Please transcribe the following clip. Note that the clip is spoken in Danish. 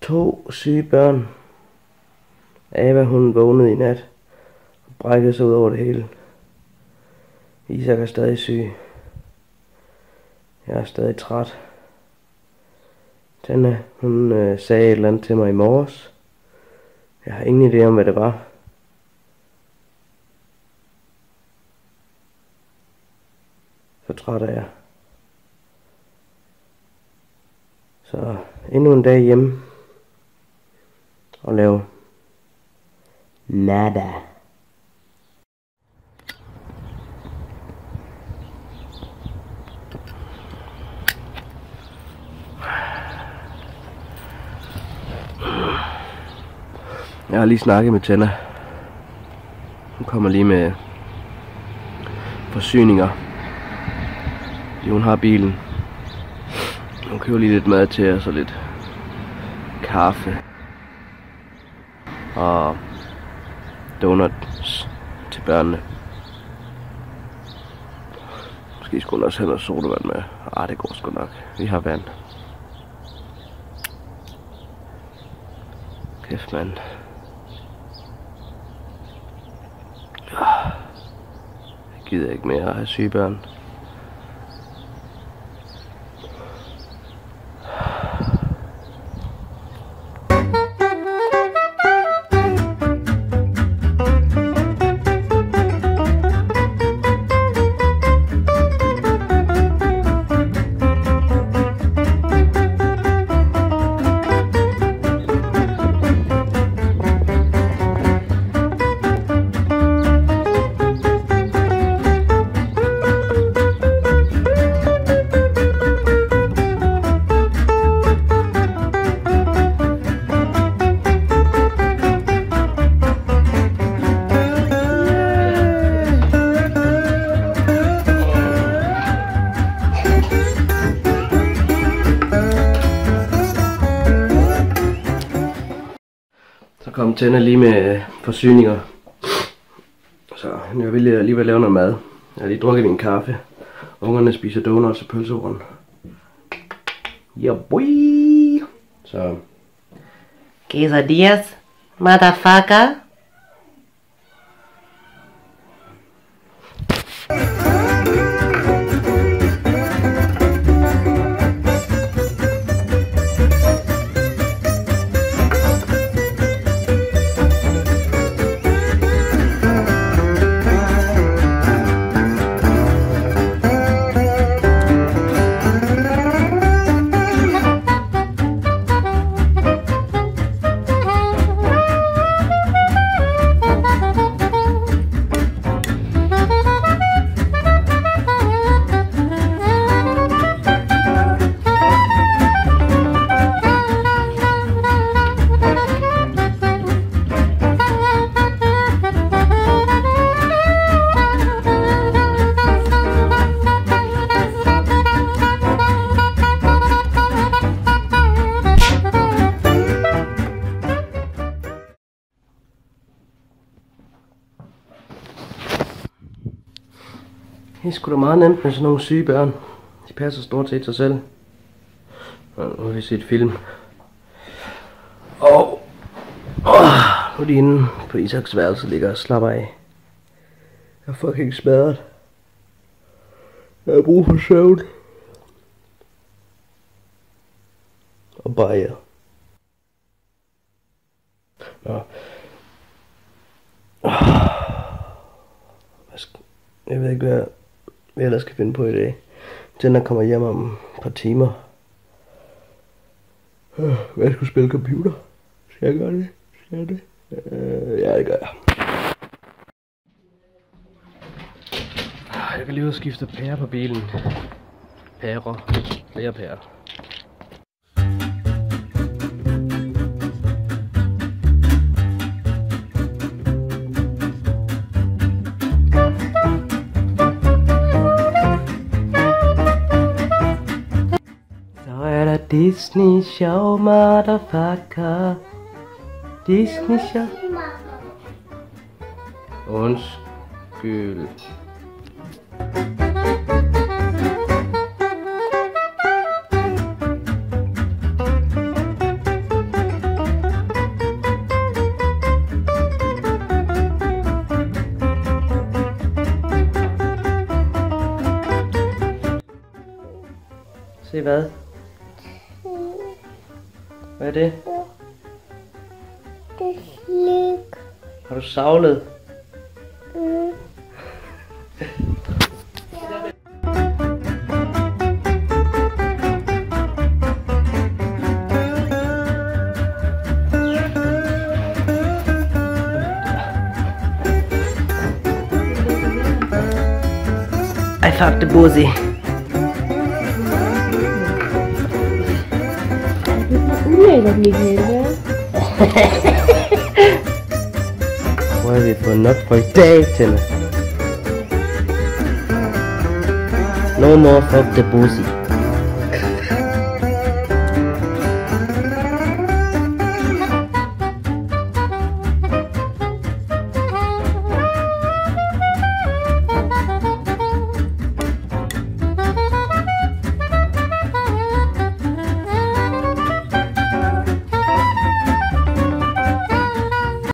To syge børn af, hun vågnede i nat og brækkede sig ud over det hele. Isak er stadig syg. Jeg er stadig træt. Tanna, hun øh, sagde et eller andet til mig i morges. Jeg har ingen idé om, hvad det var. Så træt er jeg. Så endnu en dag hjemme og lave nada. Jeg har lige snakket med Tanna. Hun kommer lige med forsyninger. Fordi hun har bilen. Hun køber lige lidt mad til os og lidt kaffe. Og donuts til børnene. Måske skulle hun også have noget sodavand med. Ah, det går sgu nok. Vi har vand. Kæft, mand. Ah, jeg gider ikke mere at have syge børn. Så Tænder lige med øh, forsyninger. Så jeg ville lige ved lave noget mad. Jeg har lige drukket min kaffe. Ungerne spiser donuts og pølsehorn. Ja, boy! Så Quesadillas, motherfucker. Det er sgu da meget nemt med sådan nogle syge børn. De passer stort set sig selv. Og nu har vi set film. Og oh, nu er de inde på Isaks værelse ligger og slapper af. Jeg er fucking smadret. Jeg har brug for søvn. Og bare bajer. Nå. Hvad. Jeg ved ikke, hvad jeg, ellers skal finde på i dag. Den der kommer hjem om et par timer. Øh, Hvad jeg skulle spille computer? Skal jeg gøre det? Skal jeg det? Øh, ja, det gør jeg. Ah, jeg kan lige ud og skifte pære på bilen. Pærer. Flere pærer. Disney show, motherfucker. Disney show. Undskyld. Se hvad? Hvad er det? Det er slik. Har du savlet? Mm. I fucked the pussy. era mi verga. Well, it will not for dating. No more fuck the pussy.